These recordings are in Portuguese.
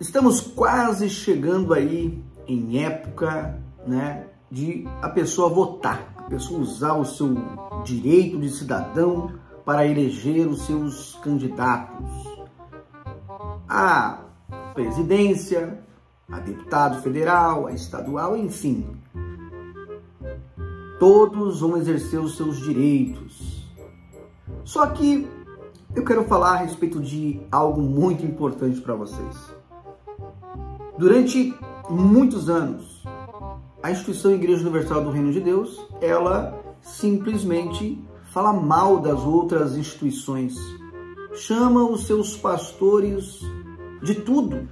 estamos quase chegando aí em época, né, de a pessoa votar, a pessoa usar o seu direito de cidadão para eleger os seus candidatos à presidência, a deputado federal, a estadual, enfim. Todos vão exercer os seus direitos. Só que eu quero falar a respeito de algo muito importante para vocês. Durante muitos anos, a instituição Igreja Universal do Reino de Deus, ela simplesmente fala mal das outras instituições, chama os seus pastores de tudo,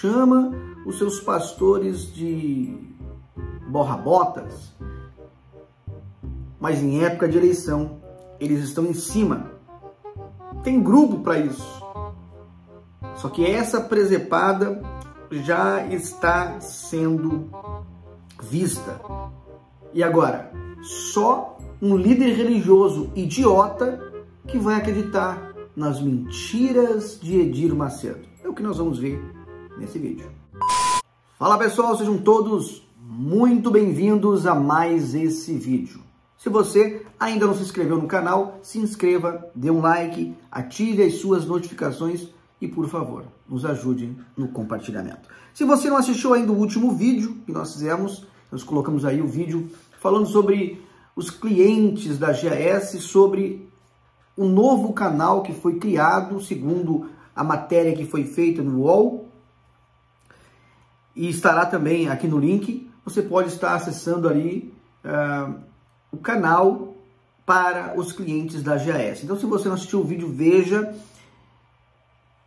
chama os seus pastores de borrabotas, mas em época de eleição eles estão em cima. Tem grupo para isso. Só que essa presepada já está sendo vista. E agora, só um líder religioso idiota que vai acreditar nas mentiras de Edir Macedo. É o que nós vamos ver nesse vídeo. Fala pessoal, sejam todos muito bem-vindos a mais esse vídeo. Se você ainda não se inscreveu no canal, se inscreva, dê um like, ative as suas notificações e, por favor, nos ajude no compartilhamento. Se você não assistiu ainda o último vídeo que nós fizemos, nós colocamos aí o vídeo falando sobre os clientes da GAS, sobre o novo canal que foi criado, segundo a matéria que foi feita no UOL, e estará também aqui no link. Você pode estar acessando ali uh, o canal para os clientes da GAS. Então, se você não assistiu o vídeo, veja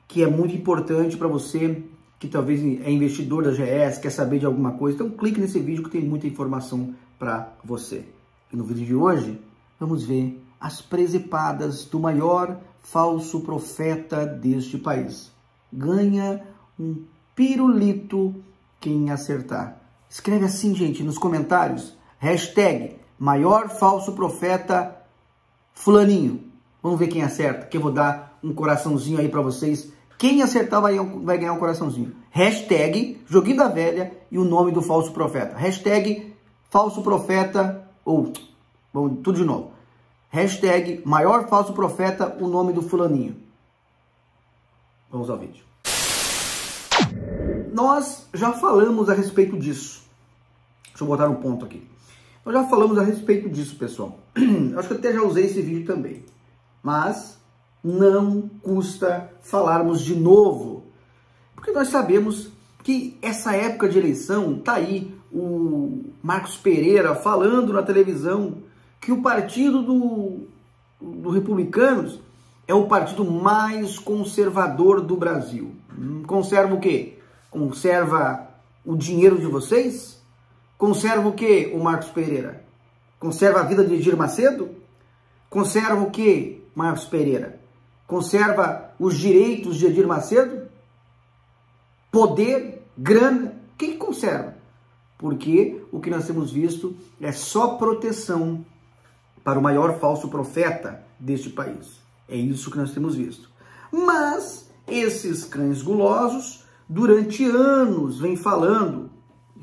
que é muito importante para você que talvez é investidor da GS, quer saber de alguma coisa. Então, clique nesse vídeo que tem muita informação para você. E no vídeo de hoje, vamos ver as presepadas do maior falso profeta deste país. Ganha um pirulito quem acertar. Escreve assim, gente, nos comentários. Hashtag maior falso profeta fulaninho. Vamos ver quem acerta, que eu vou dar um coraçãozinho aí para vocês. Quem acertar vai, vai ganhar um coraçãozinho. Hashtag joguinho da velha e o nome do falso profeta. Hashtag falso profeta ou... Vamos, tudo de novo. Hashtag maior falso profeta, o nome do fulaninho. Vamos ao vídeo. Nós já falamos a respeito disso. Deixa eu botar um ponto aqui. Nós já falamos a respeito disso, pessoal. Acho que até já usei esse vídeo também. Mas não custa falarmos de novo. Porque nós sabemos que essa época de eleição, tá aí o Marcos Pereira falando na televisão que o partido do, do Republicanos é o partido mais conservador do Brasil. Conserva o quê? Conserva o dinheiro de vocês? Conserva o quê, o Marcos Pereira? Conserva a vida de Edir Macedo? Conserva o quê, Marcos Pereira? Conserva os direitos de Edir Macedo? Poder, grana? O que, que conserva? Porque o que nós temos visto é só proteção para o maior falso profeta deste país. É isso que nós temos visto. Mas esses cães gulosos, durante anos, vêm falando,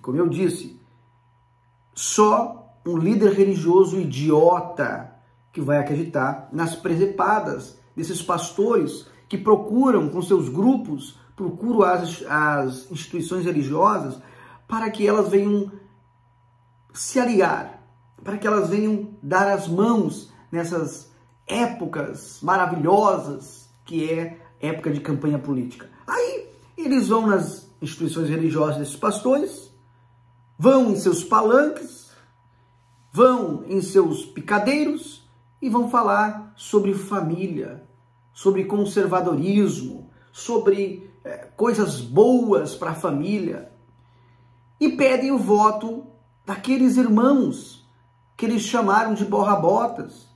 como eu disse, só um líder religioso idiota que vai acreditar nas presepadas desses pastores que procuram com seus grupos, procuram as, as instituições religiosas para que elas venham se aliar, para que elas venham dar as mãos nessas épocas maravilhosas que é época de campanha política. Aí eles vão nas instituições religiosas desses pastores, vão em seus palanques, vão em seus picadeiros e vão falar sobre família, sobre conservadorismo, sobre é, coisas boas para a família e pedem o voto daqueles irmãos que eles chamaram de borrabotas,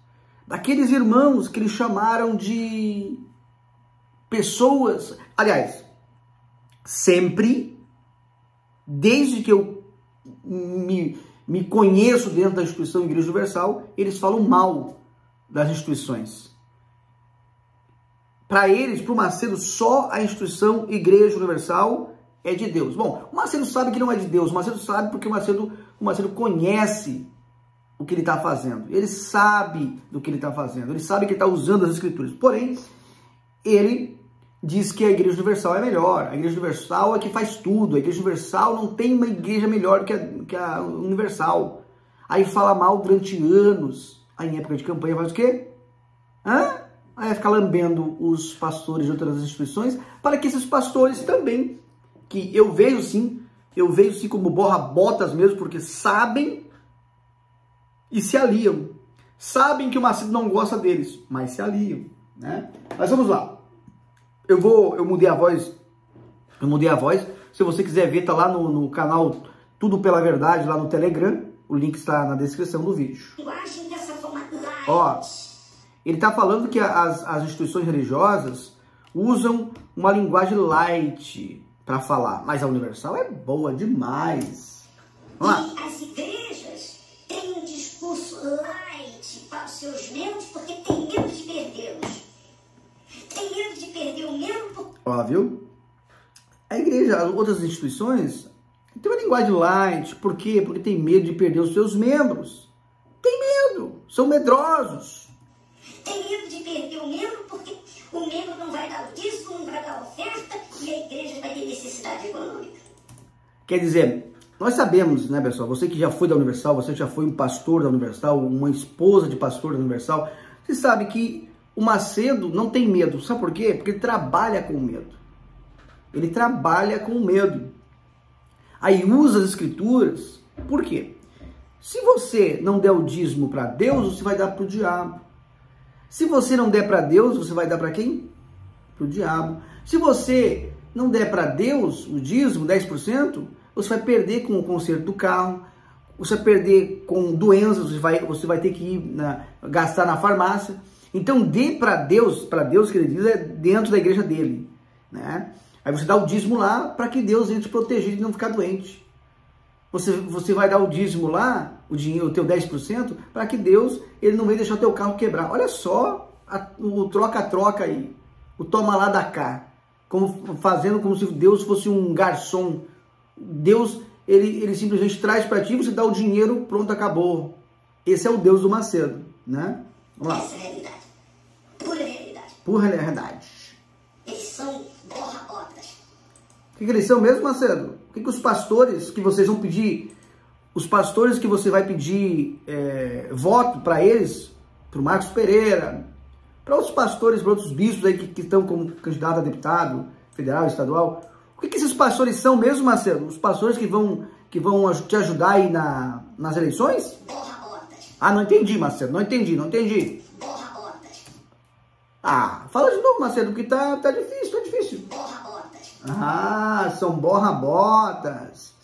daqueles irmãos que eles chamaram de pessoas. Aliás, sempre, desde que eu me, me conheço dentro da instituição Igreja Universal, eles falam mal das instituições. para eles, para o Macedo, só a instituição Igreja Universal é de Deus. Bom, o Macedo sabe que não é de Deus, o Macedo sabe porque o Macedo, o Macedo conhece o que ele está fazendo. Ele sabe do que ele está fazendo, ele sabe que está usando as escrituras. Porém, ele diz que a Igreja Universal é melhor. A Igreja Universal é que faz tudo. A Igreja Universal não tem uma igreja melhor que a, que a Universal. Aí fala mal durante anos. Aí em época de campanha faz o quê? Hã? Aí fica lambendo os pastores de outras instituições para que esses pastores também, que eu vejo sim, eu vejo sim como borra-botas mesmo, porque sabem e se aliam. Sabem que o Macedo não gosta deles, mas se aliam. Né? Mas vamos lá. Eu vou, eu mudei a voz, eu mudei a voz. Se você quiser ver, tá lá no, no canal Tudo Pela Verdade, lá no Telegram. O link está na descrição do vídeo. Ó, ele está falando que as, as instituições religiosas usam uma linguagem light para falar, mas a Universal é boa demais. Vamos lá. E as igrejas têm um discurso light para os seus membros porque tem medo de perdê-los. Tem medo de perder o membro. Ó, viu? A igreja, outras instituições, tem uma linguagem light. Por quê? Porque tem medo de perder os seus membros. Tem medo. São medrosos. Tem medo de perder o membro porque o membro não vai dar o dízimo, não vai dar a oferta e a igreja vai ter necessidade econômica. Quer dizer, nós sabemos, né, pessoal? Você que já foi da Universal, você já foi um pastor da Universal, uma esposa de pastor da Universal, você sabe que o Macedo não tem medo. Sabe por quê? Porque ele trabalha com medo. Ele trabalha com medo. Aí usa as escrituras. Por quê? Se você não der o dízimo para Deus, você vai dar para o diabo. Se você não der para Deus, você vai dar para quem? Para o diabo. Se você não der para Deus o dízimo, 10%, você vai perder com o conserto do carro, você vai perder com doenças, você vai, você vai ter que ir na, gastar na farmácia. Então dê para Deus, para Deus que ele diz, é dentro da igreja dele. Né? Aí você dá o dízimo lá para que Deus entre proteger de não ficar doente. Você, você vai dar o dízimo lá, o dinheiro, o teu 10%, para que Deus ele não venha deixar o teu carro quebrar. Olha só a, o troca-troca aí, o toma lá da cá, como, fazendo como se Deus fosse um garçom. Deus, ele, ele simplesmente traz para ti, você dá o dinheiro, pronto, acabou. Esse é o Deus do Macedo, né? Vamos lá. Essa é a realidade. Pura realidade. Pura realidade. Eles são o que, que eles são mesmo, Macedo? O que, que os pastores que vocês vão pedir, os pastores que você vai pedir é, voto para eles, para o Marcos Pereira, para outros pastores, para outros bispos aí que, que estão como candidato a deputado federal, estadual, o que, que esses pastores são mesmo, Macedo? Os pastores que vão, que vão te ajudar aí na, nas eleições? Ah, não entendi, Macedo, não entendi, não entendi. Ah, fala de novo, Macedo, porque tá, tá difícil, tá difícil. Ah, são borra-botas.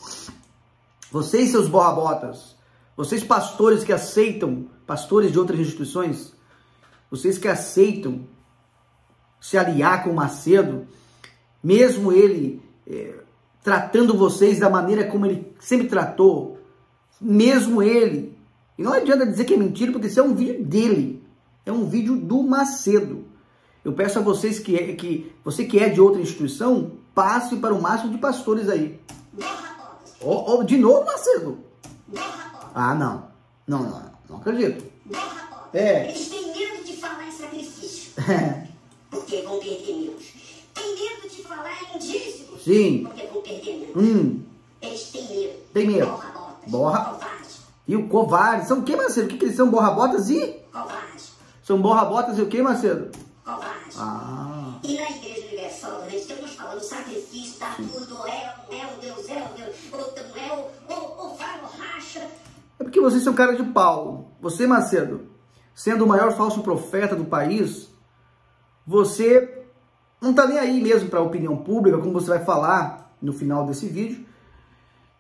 Vocês, seus borra-botas, vocês pastores que aceitam, pastores de outras instituições, vocês que aceitam se aliar com Macedo, mesmo ele é, tratando vocês da maneira como ele sempre tratou, mesmo ele, e não adianta dizer que é mentira, porque isso é um vídeo dele, é um vídeo do Macedo. Eu peço a vocês que, é, que você que é de outra instituição, passe para o máximo de pastores aí. Oh, oh, de novo, Macedo? Ah, não. Não, não, não acredito. É. Eles têm medo de falar em sacrifício. É. Porque vão perder menos. Tem medo de falar em dízimo. Sim. Porque vão perder menos. Hum. Eles têm medo. Tem medo. Borra-botas. Borra. Covarde. E o covarde. São o que, Macedo? O que, que eles são? Borra-botas e? Covarde. São borra-botas e o que, Macedo? Covarde. Ah. E na Igreja Universal, nós estamos falando sacrifício, tá tudo, é, é o Deus, é o Deus, ou não é, ou, ou vai, ou racha. É porque vocês são cara de pau. Você, Macedo, sendo o maior falso profeta do país, você não tá nem aí mesmo para a opinião pública, como você vai falar no final desse vídeo.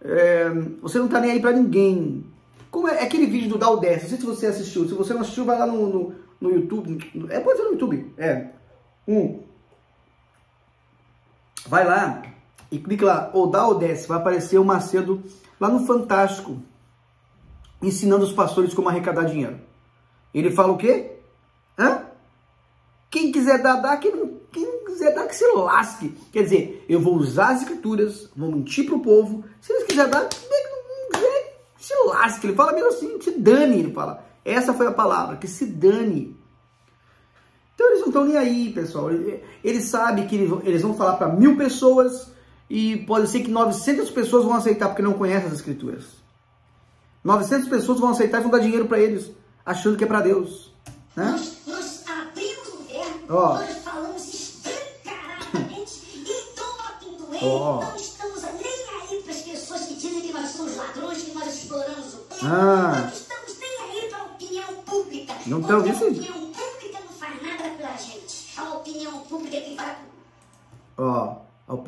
É, você não tá nem aí para ninguém. Como é, é, aquele vídeo do Daldeste, não sei se você assistiu. Se você não assistiu, vai lá no, no, no YouTube. É, pode ser no YouTube. É. Um. Vai lá e clica lá, ou dá ou desce, vai aparecer o Macedo lá no Fantástico, ensinando os pastores como arrecadar dinheiro. Ele fala o quê? Hã? Quem quiser dar, dá. Quem quem quiser dar que se lasque. Quer dizer, eu vou usar as escrituras, vou mentir pro povo. Se eles quiserem dar, quiser, se lasque. Ele fala mesmo assim, se dane, ele fala. Essa foi a palavra, que se dane. Então eles não estão nem aí, pessoal. Eles sabem que eles vão falar para mil pessoas e pode ser que 900 pessoas vão aceitar porque não conhecem as escrituras. 900 pessoas vão aceitar e vão dar dinheiro para eles, achando que é para Deus. Né? Nós, nós abrimos o verbo, oh. nós falamos escancaradamente e todo oh. não estamos nem aí para as pessoas que dizem que nós somos ladrões, que nós exploramos o povo. Ah. Não estamos nem aí para a opinião pública. Não estão isso?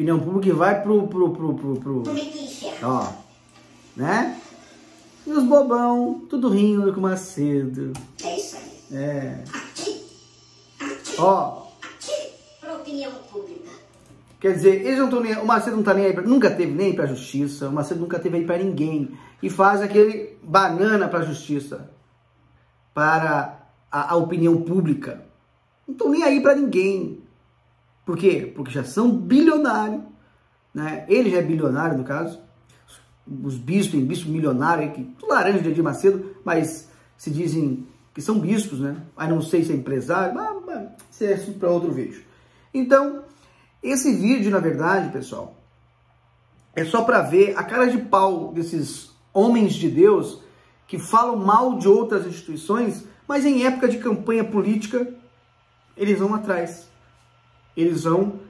Opinião pública vai pro... pro, pro, pro, pro... pro Ó, né? E os bobão, tudo rindo com Macedo. É isso aí. É. Aqui. Aqui. Ó. Aqui. Pra opinião pública. Quer dizer, eles não estão nem, o Macedo não tá nem aí, pra, nunca teve nem para justiça, o Macedo nunca teve aí para ninguém. E faz aquele banana para a justiça, para a, a opinião pública. Não estão nem aí para ninguém. Por quê? Porque já são bilionários, né? Ele já é bilionário, no caso os bispos, tem bispo milionário, que laranja de Edir Macedo, mas se dizem que são bispos, né? Aí não sei se é empresário, mas, mas isso é para outro vídeo. Então, esse vídeo, na verdade, pessoal, é só para ver a cara de pau desses homens de Deus que falam mal de outras instituições, mas em época de campanha política, eles vão atrás. Eles vão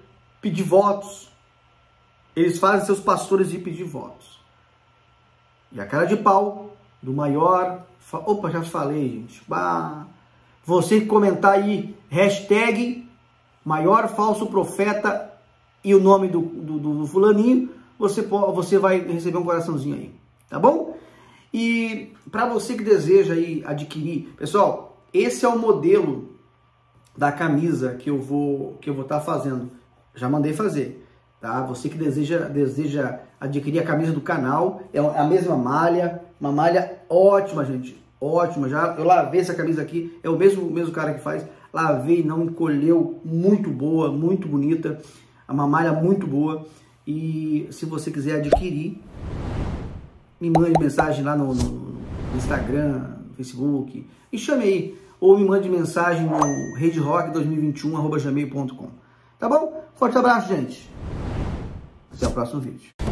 pedir votos. Eles fazem seus pastores ir pedir votos. E a cara de pau do maior. Opa, já falei, gente. Bah. Você comentar aí, hashtag maior falso profeta e o nome do, do, do fulaninho, você, você vai receber um coraçãozinho aí, tá bom? E para você que deseja aí adquirir, pessoal, esse é o modelo da camisa que eu vou que eu vou estar tá fazendo. Já mandei fazer tá? Você que deseja, deseja adquirir a camisa do canal, é a mesma malha, uma malha ótima, gente, ótima. Já eu lavei essa camisa aqui, é o mesmo mesmo cara que faz. Lavei, não encolheu, muito boa, muito bonita, é uma malha muito boa. E se você quiser adquirir, me mande mensagem lá no, no Instagram, no Facebook, e chame aí, ou me mande mensagem no redrock2021@gmail.com. Tá bom? Forte abraço, gente. Até o próximo vídeo.